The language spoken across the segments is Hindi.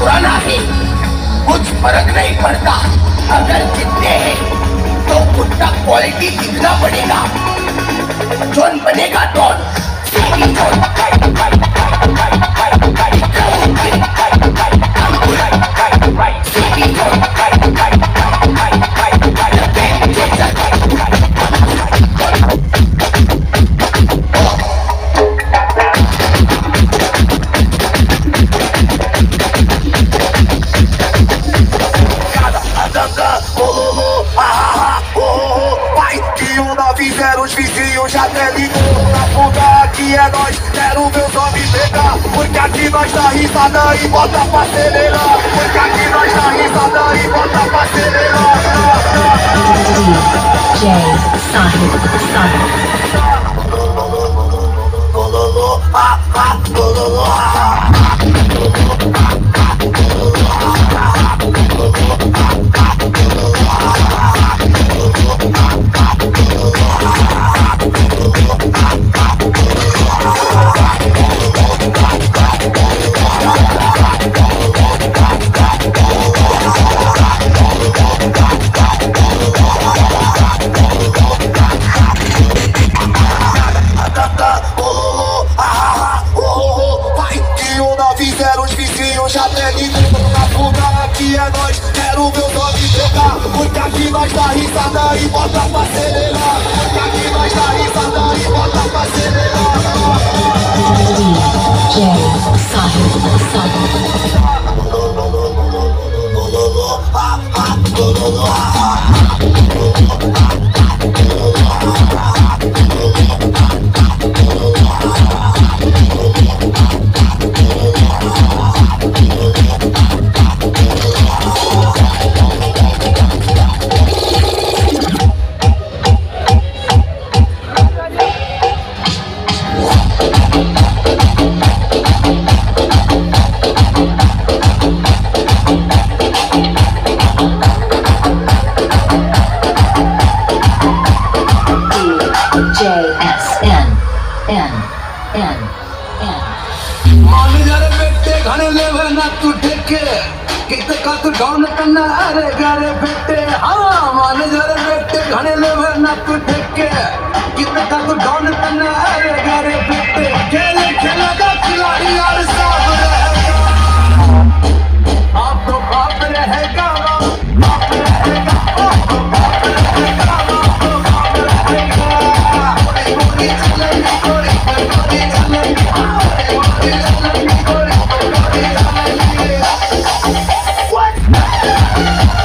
पुराना है? कुछ फ़र्क नहीं पड़ता। अगर जीतते हैं तो क्वालिटी कितना पड़ेगा nós dá risada e bota pra acelerar. Porque aqui nós dá risada e bota pra acelerar. J Sahib Sahib Vai, é nós, quero ver os homens pegar Porque aqui nós dá risada e bota pra acelerar. Porque aqui nós dá risada e bota pra acelerar. Sahib J ठेके कित का तू डाउन करना अरे गारे बेटे हाँ मान जरे बेटे, घने लेवे ना तू ठेके। कित का तू डाउन करना अरे गारे बेटे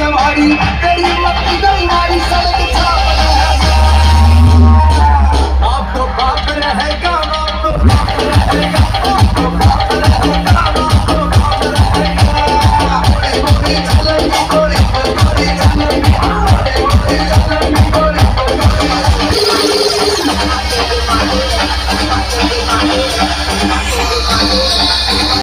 सवारी तेरी मक्की गई मारी सड़क छाप